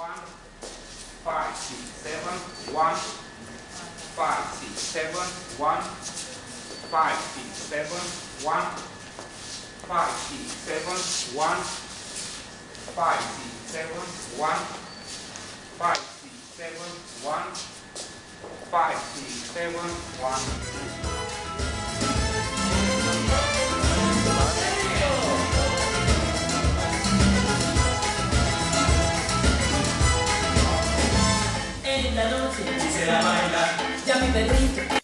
one, five, six, seven, one, five, six, seven, one, five, six, seven, one, five, six, seven, one, five, six, seven, one, five, six, seven, one, five, six, seven, one, two. En la noche. Quisiera bailar, ya mi perrito